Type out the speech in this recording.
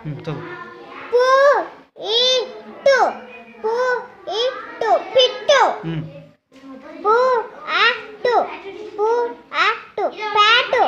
పు ఇటు పు ఇటు పిట్టు. పు అటు పు అటు ప్యాటు